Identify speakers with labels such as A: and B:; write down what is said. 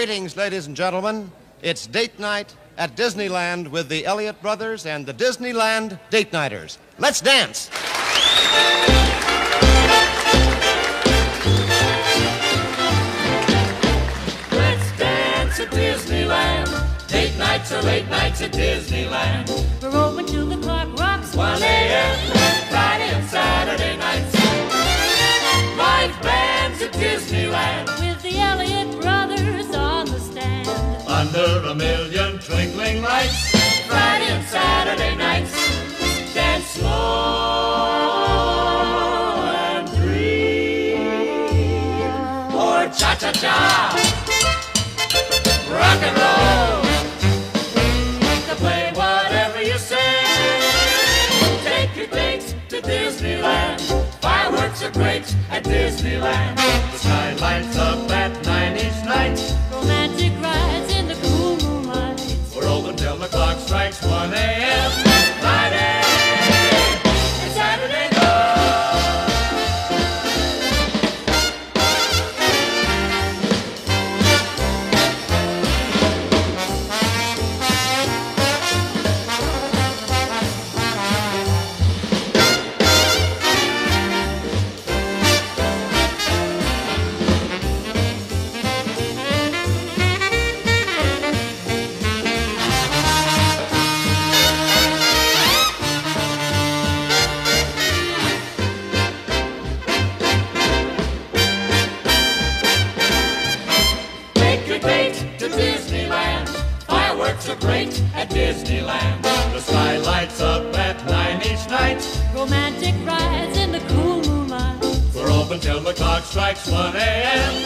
A: Greetings, ladies and gentlemen. It's date night at Disneyland with the Elliott Brothers and the Disneyland Date Nighters. Let's dance.
B: Let's dance at Disneyland. Date nights or late nights at Disneyland.
C: We're open till the clock rocks
B: 1 a.m. Friday and Saturday nights. Live bands at Disneyland. Million twinkling lights. Friday and Saturday nights. Dance slow and free. Or cha cha cha. Rock and roll. To play whatever you say. Take your dates to Disneyland. Fireworks are great at Disneyland. The sky lights up at nine strikes 1 a.m.